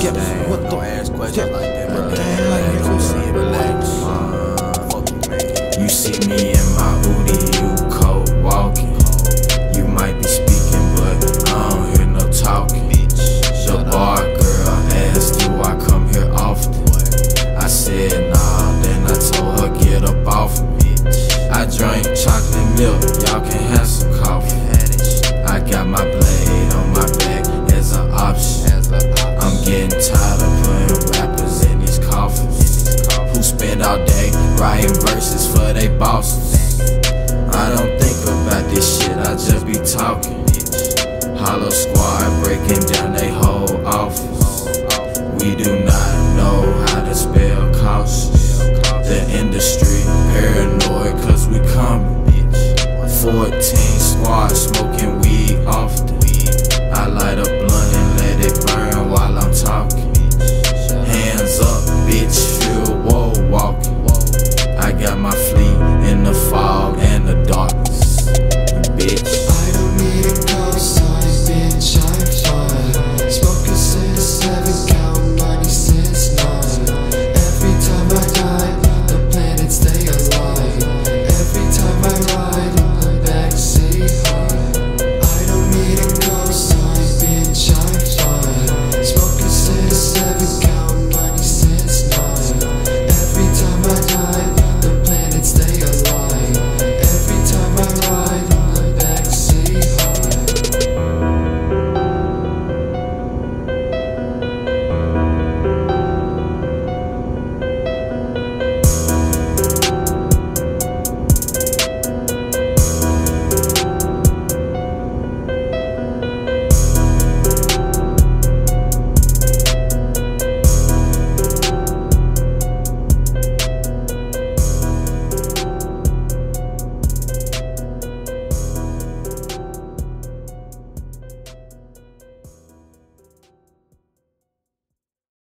get thing. What the? Don't ask questions yeah, like that, bro. Damn, like you don't see it, relax. Uh, fuck with me. You see me in my booty, you cold walking. You might be speaking, but I don't hear no talking. The bar girl asked, do I come here often? I said nah, then I told her get up off me. I drank chocolate milk, y'all can have some coffee. I got my blade. Bosses. I don't think about this shit, I just be talking. Hollow squad breaking down they whole office. We do not know how to spell cautious. The industry paranoid cause we coming. 14 squad smoking weed often. I light a